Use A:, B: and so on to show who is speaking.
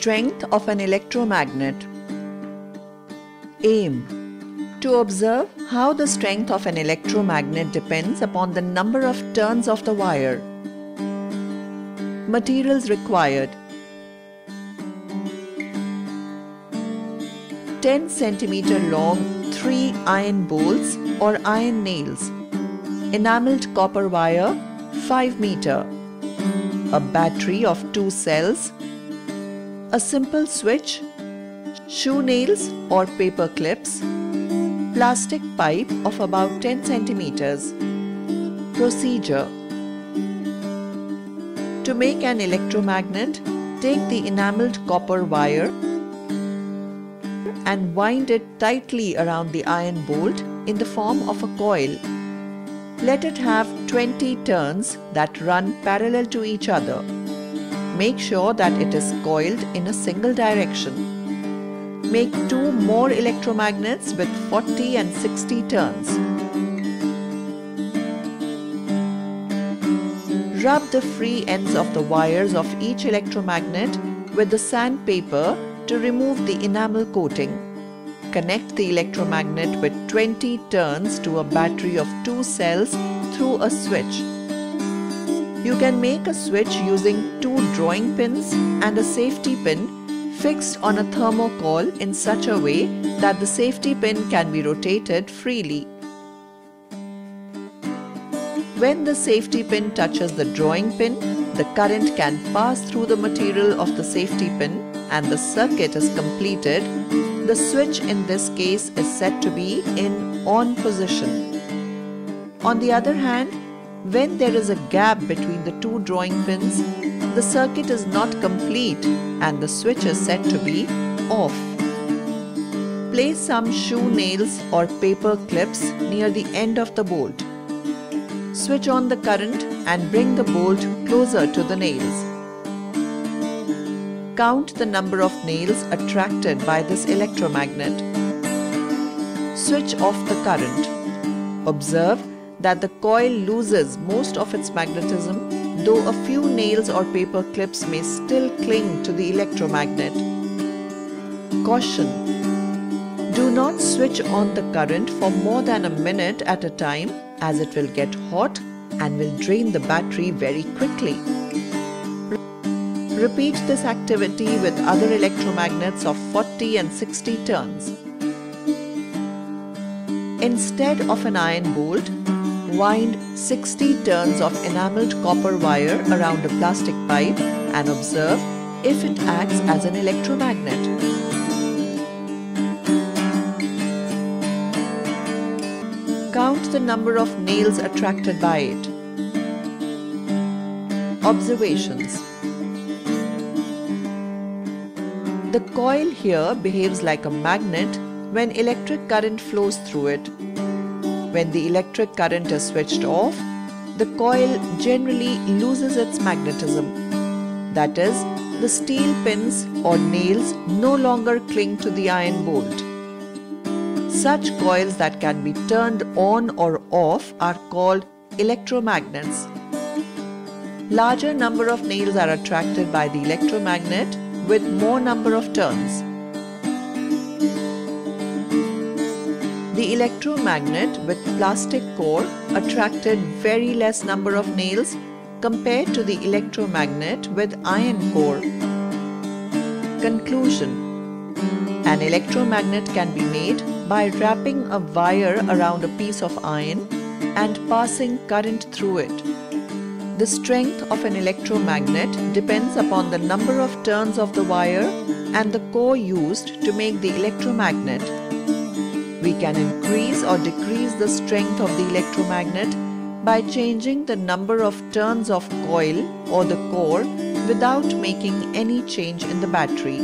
A: Strength of an electromagnet. Aim To observe how the strength of an electromagnet depends upon the number of turns of the wire. Materials required 10 cm long 3 iron bolts or iron nails, enameled copper wire 5 meter, a battery of 2 cells, a simple switch, shoe nails or paper clips, plastic pipe of about 10 centimeters. Procedure To make an electromagnet, take the enameled copper wire and wind it tightly around the iron bolt in the form of a coil. Let it have 20 turns that run parallel to each other. Make sure that it is coiled in a single direction. Make two more electromagnets with 40 and 60 turns. Rub the free ends of the wires of each electromagnet with the sandpaper to remove the enamel coating. Connect the electromagnet with 20 turns to a battery of two cells through a switch. You can make a switch using two drawing pins and a safety pin fixed on a thermocol in such a way that the safety pin can be rotated freely. When the safety pin touches the drawing pin, the current can pass through the material of the safety pin and the circuit is completed. The switch in this case is set to be in on position. On the other hand, when there is a gap between the two drawing pins, the circuit is not complete and the switch is set to be off. Place some shoe nails or paper clips near the end of the bolt. Switch on the current and bring the bolt closer to the nails. Count the number of nails attracted by this electromagnet. Switch off the current. Observe that the coil loses most of its magnetism, though a few nails or paper clips may still cling to the electromagnet. Caution! Do not switch on the current for more than a minute at a time as it will get hot and will drain the battery very quickly. Repeat this activity with other electromagnets of 40 and 60 turns. Instead of an iron bolt, Wind 60 turns of enameled copper wire around a plastic pipe and observe if it acts as an electromagnet. Count the number of nails attracted by it. Observations The coil here behaves like a magnet when electric current flows through it when the electric current is switched off, the coil generally loses its magnetism. That is, the steel pins or nails no longer cling to the iron bolt. Such coils that can be turned on or off are called electromagnets. Larger number of nails are attracted by the electromagnet with more number of turns. The electromagnet with plastic core attracted very less number of nails compared to the electromagnet with iron core. Conclusion An electromagnet can be made by wrapping a wire around a piece of iron and passing current through it. The strength of an electromagnet depends upon the number of turns of the wire and the core used to make the electromagnet. We can increase or decrease the strength of the electromagnet by changing the number of turns of coil or the core without making any change in the battery.